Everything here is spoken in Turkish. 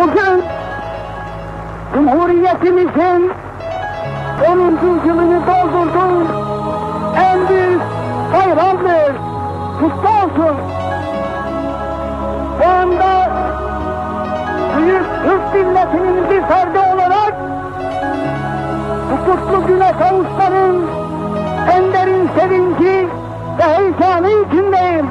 Bugün Cumhuriyetimizin 10. yılını doldurdu. En büyük bayramdır. Kutlu olsun. Şu anda büyük Türk milletinin bir ferdi olarak bu kutlu güne kavuşmanın en derin sevinci ve heyecanı içindeyim.